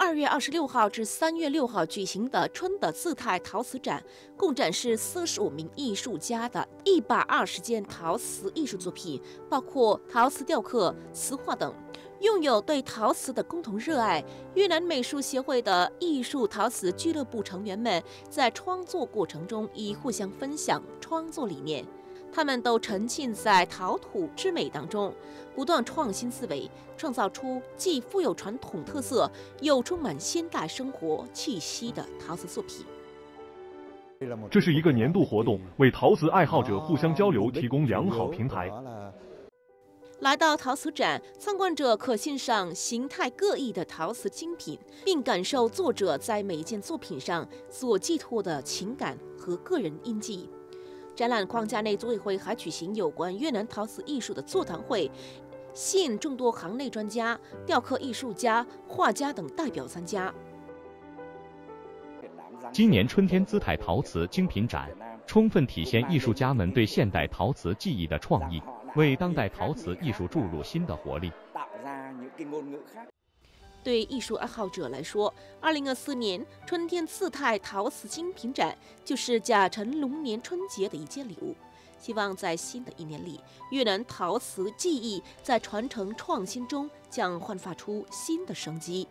二月二十六号至三月六号举行的春的姿态陶瓷展，共展示四十五名艺术家的一百二十件陶瓷艺术作品，包括陶瓷雕刻、瓷画等。拥有对陶瓷的共同热爱，越南美术协会的艺术陶瓷俱乐部成员们在创作过程中以互相分享创作理念。他们都沉浸在陶土之美当中，不断创新思维，创造出既富有传统特色又充满现代生活气息的陶瓷作品。这是一个年度活动，为陶瓷爱好者互相交流提供良好平台。来到陶瓷展，参观者可欣赏形态各异的陶瓷精品，并感受作者在每件作品上所寄托的情感和个人印记。展览框架内，组委会还举行有关越南陶瓷艺术的座谈会，吸引众多行内专家、雕刻艺术家、画家等代表参加。今年春天姿态陶瓷精品展，充分体现艺术家们对现代陶瓷技艺的创意。为当代陶瓷艺术注入新的活力。对艺术爱好者来说，二零二四年春天姿态陶瓷精品展就是甲辰龙年春节的一件礼物。希望在新的一年里，越南陶瓷技艺在传承创新中将焕发出新的生机。